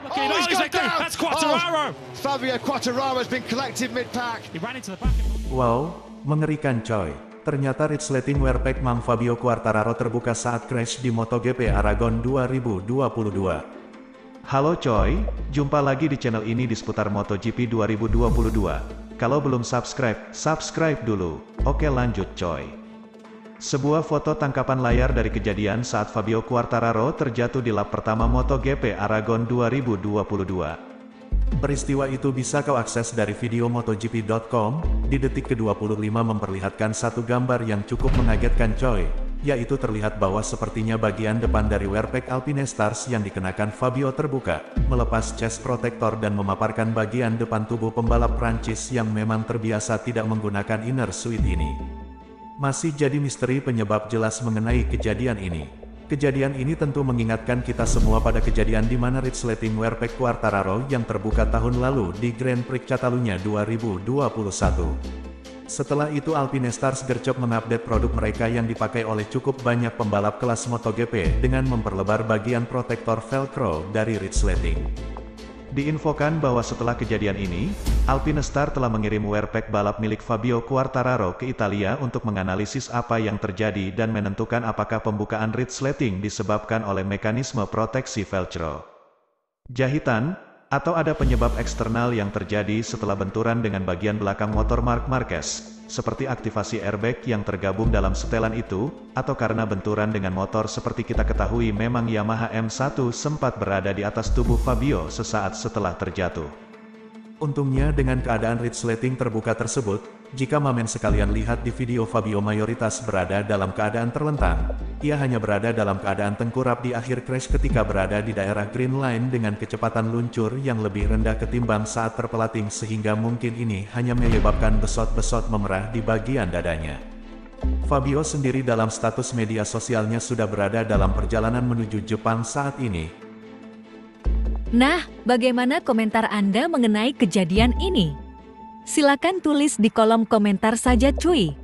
Look at oh, he's got down. That's Quattararo. Oh, Fabio Quattararo has been collected mid-pack. He ran into the back. Wow, mengerikan coy. Ternyata resleting wearpack Mang Fabio Quartararo terbuka saat crash di MotoGP Aragon 2022. Halo coy, jumpa lagi di channel ini di seputar MotoGP 2022. Kalau belum subscribe, subscribe dulu. Oke lanjut coy. Sebuah foto tangkapan layar dari kejadian saat Fabio Quartararo terjatuh di lap pertama MotoGP Aragon 2022. Peristiwa itu bisa kau akses dari video MotoGP.com, di detik ke-25 memperlihatkan satu gambar yang cukup mengagetkan coy, yaitu terlihat bahwa sepertinya bagian depan dari wearpack Alpine Stars yang dikenakan Fabio terbuka, melepas chest protector dan memaparkan bagian depan tubuh pembalap Prancis yang memang terbiasa tidak menggunakan inner suite ini. Masih jadi misteri penyebab jelas mengenai kejadian ini. Kejadian ini tentu mengingatkan kita semua pada kejadian di mana Ritsleting Wearpack Quartararo yang terbuka tahun lalu di Grand Prix Catalunya 2021. Setelah itu Alpine Stars gercep mengupdate produk mereka yang dipakai oleh cukup banyak pembalap kelas MotoGP dengan memperlebar bagian protektor velcro dari Ritsleting. Diinfokan bahwa setelah kejadian ini, Alpine Star telah mengirim wearpack balap milik Fabio Quartararo ke Italia untuk menganalisis apa yang terjadi dan menentukan apakah pembukaan resleting disebabkan oleh mekanisme proteksi velcro. Jahitan, atau ada penyebab eksternal yang terjadi setelah benturan dengan bagian belakang motor Mark Marquez, seperti aktivasi airbag yang tergabung dalam setelan itu, atau karena benturan dengan motor seperti kita ketahui memang Yamaha M1 sempat berada di atas tubuh Fabio sesaat setelah terjatuh. Untungnya dengan keadaan resleting terbuka tersebut, jika Mamen sekalian lihat di video Fabio mayoritas berada dalam keadaan terlentang, ia hanya berada dalam keadaan tengkurap di akhir crash ketika berada di daerah green line dengan kecepatan luncur yang lebih rendah ketimbang saat terpelating sehingga mungkin ini hanya menyebabkan besot-besot memerah di bagian dadanya. Fabio sendiri dalam status media sosialnya sudah berada dalam perjalanan menuju Jepang saat ini, Nah, bagaimana komentar Anda mengenai kejadian ini? Silakan tulis di kolom komentar saja cuy.